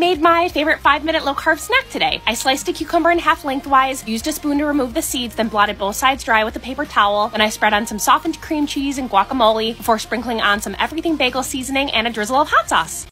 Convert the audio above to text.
Made my favorite five minute low carb snack today. I sliced a cucumber in half lengthwise, used a spoon to remove the seeds, then blotted both sides dry with a paper towel. Then I spread on some softened cream cheese and guacamole before sprinkling on some everything bagel seasoning and a drizzle of hot sauce.